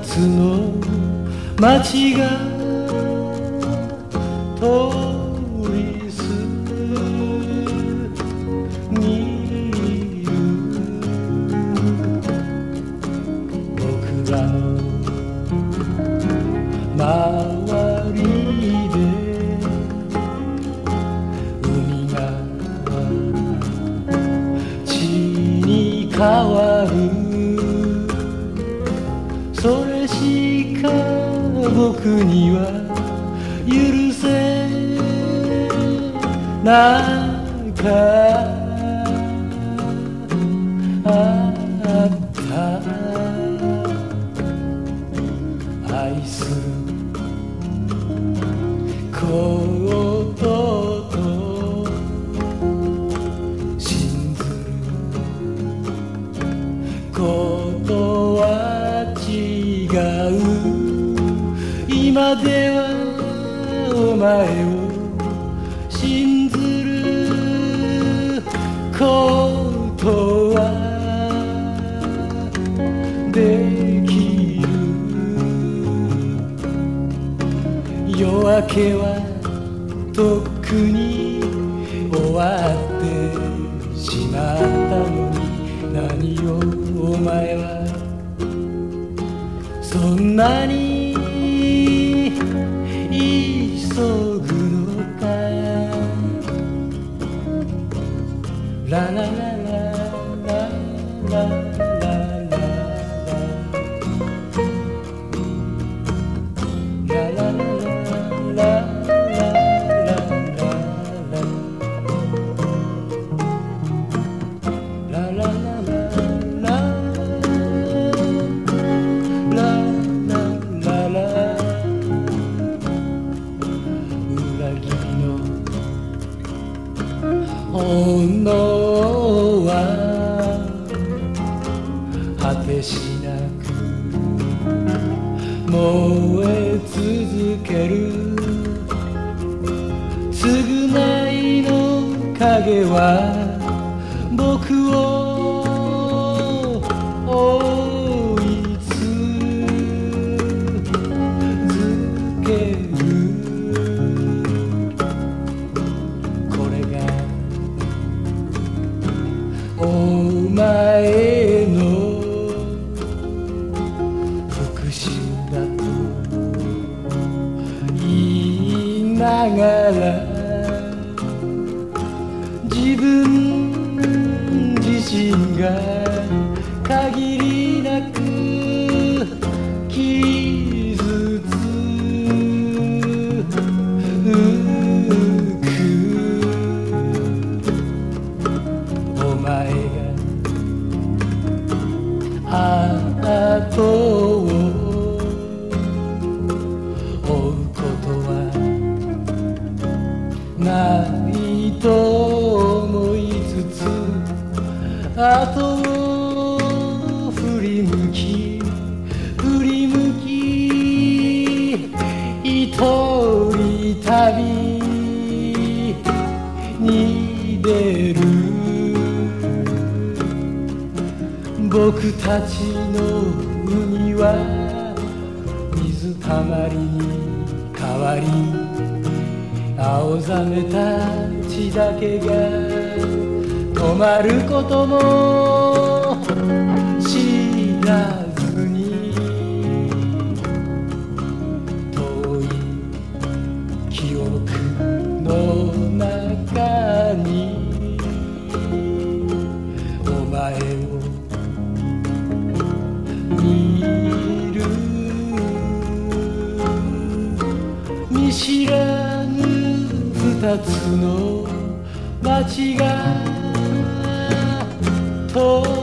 つの街が Iceland. Cold. 燃え続ける。償いの影は僕を町の海は水たまりに変わり青ざめた血だけが止まることもしない。二つの街が遠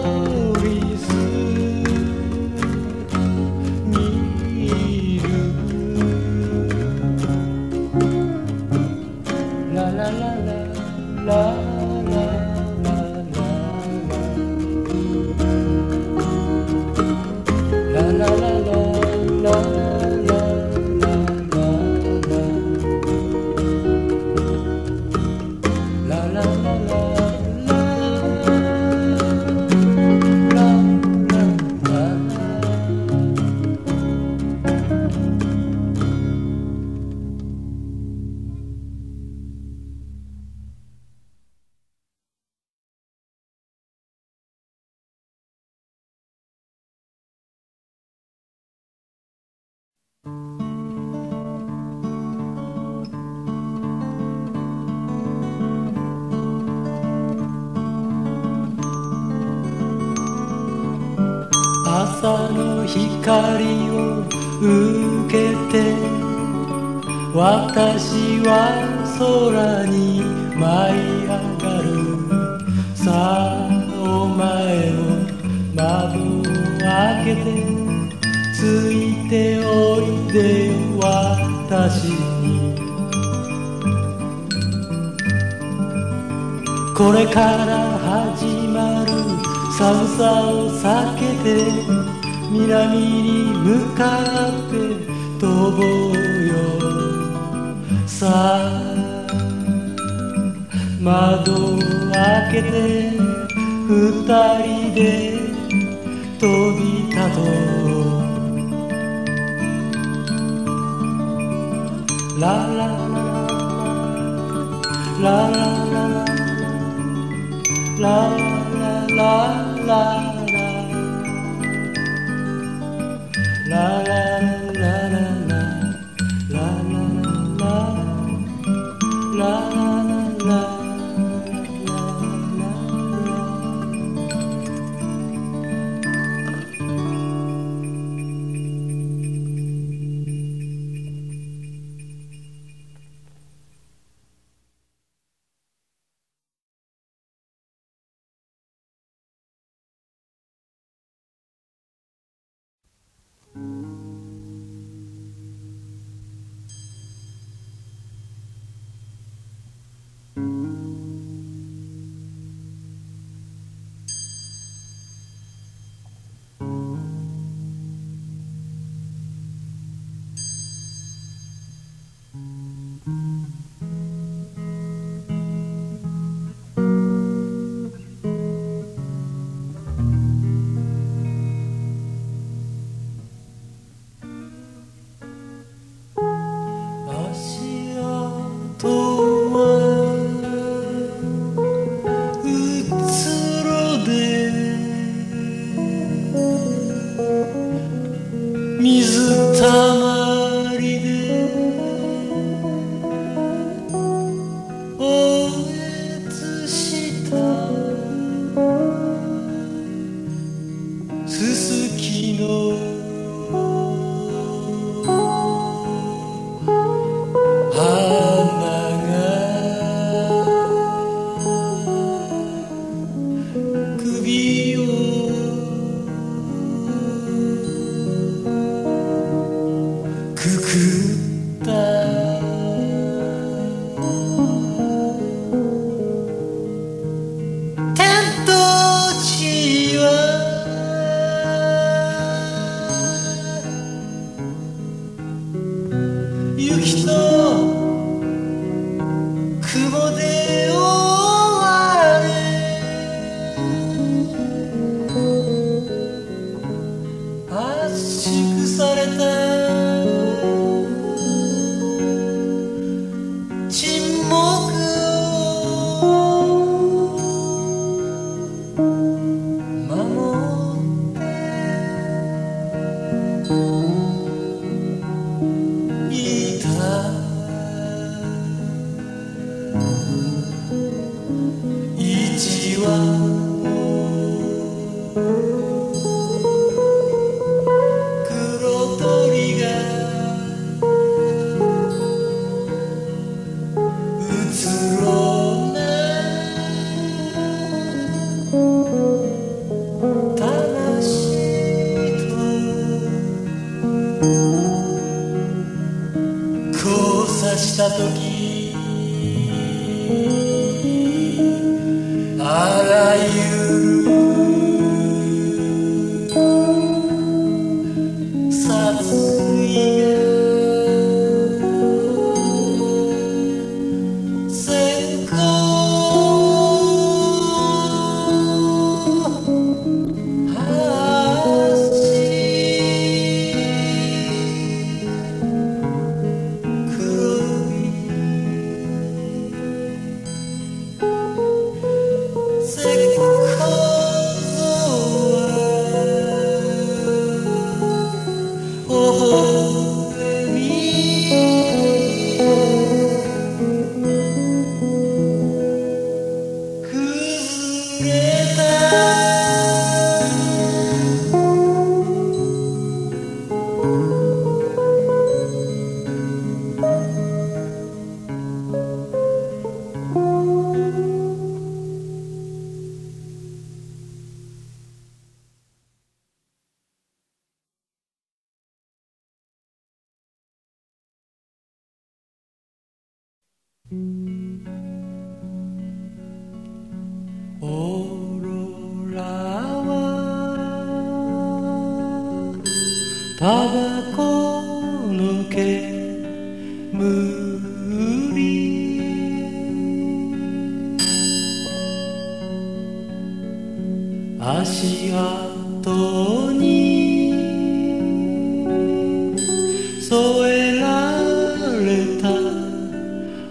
朝の光を受けて私は空に舞い上がる。さあお前も窓を開けてついておいで私に。これから始まる寒さを避けて南に向かって飛ぼうよ。さあ窓を開けて二人で飛び立とう。ララララララララララララ love.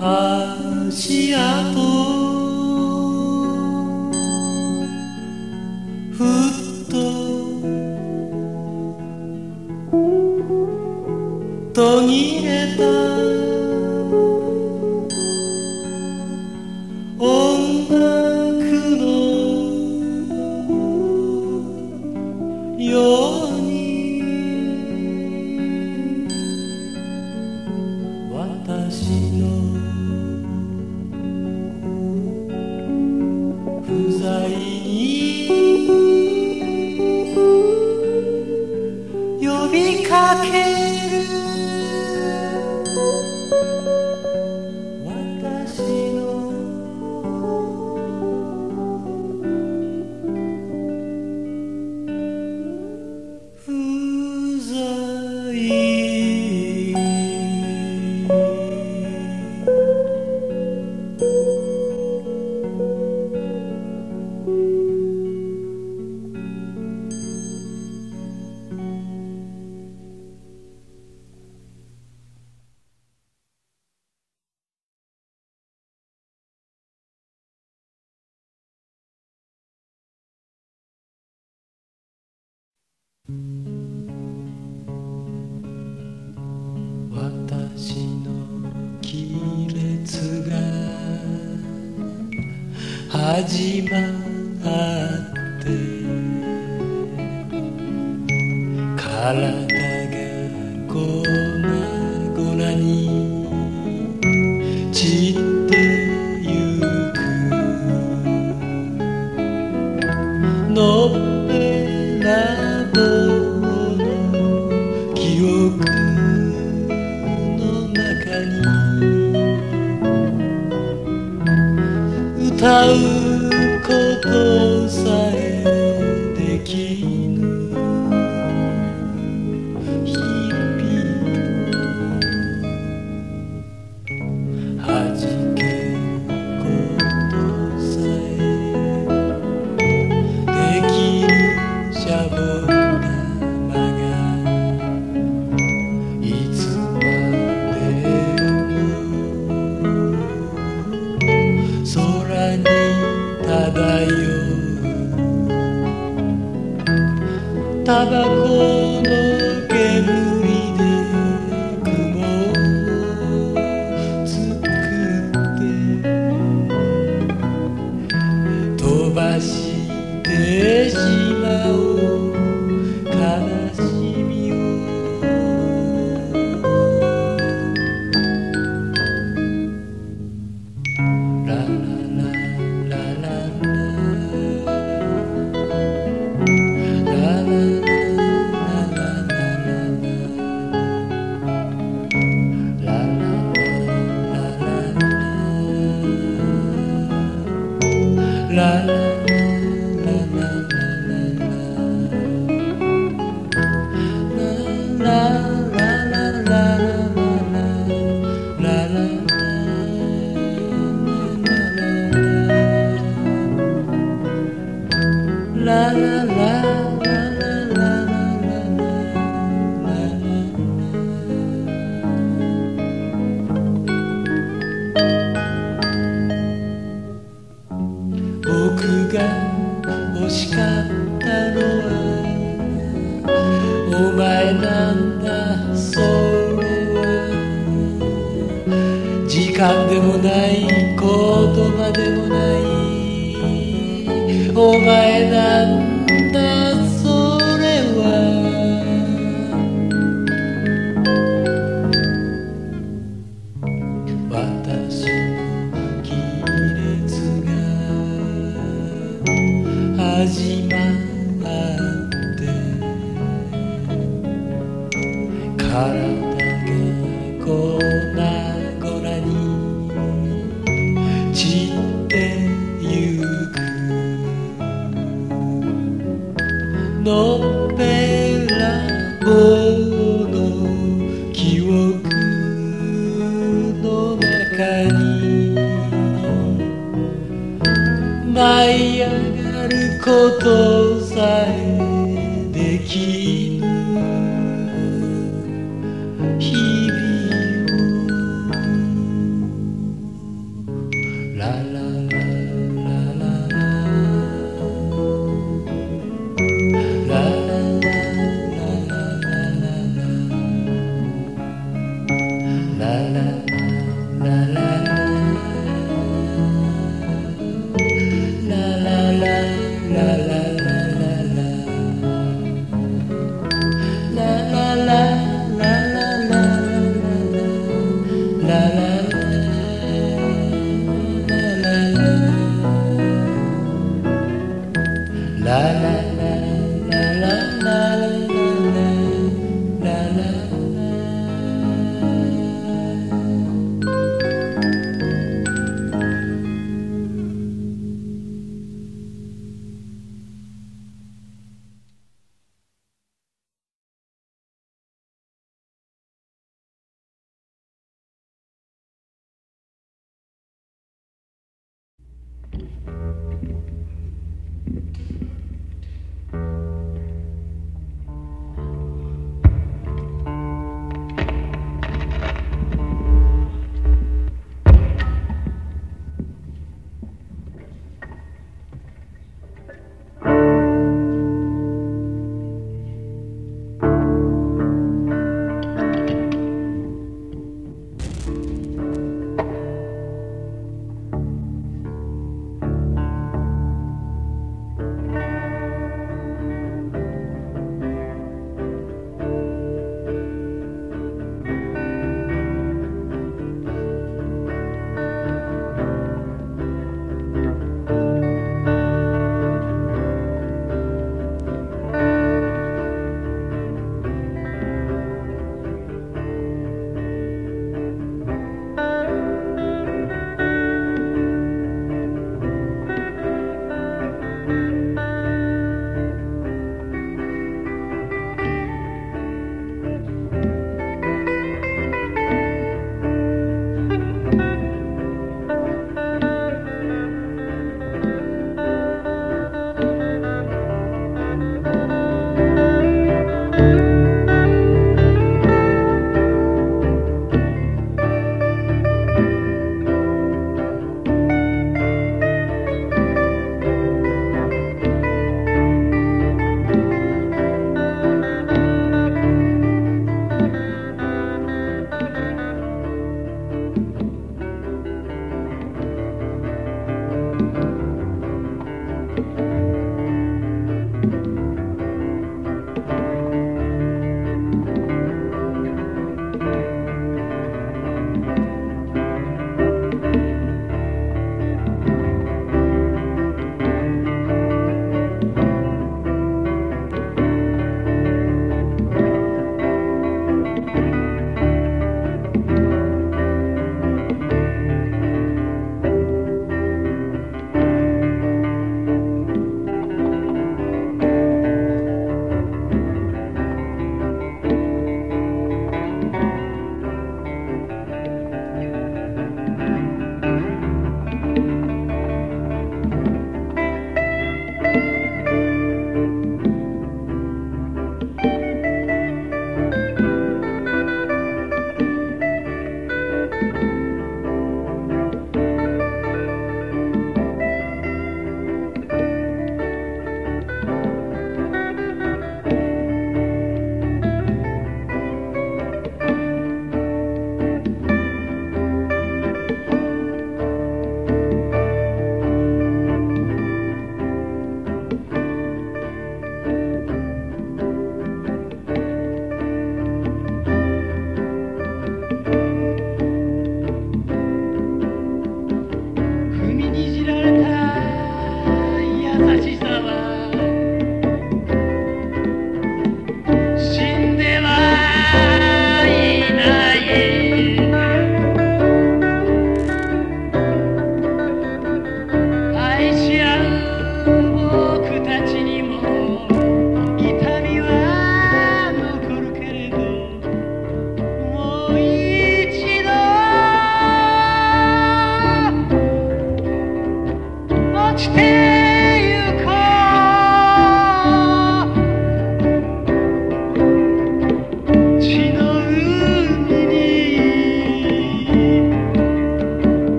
阿西阿布始まって。から die.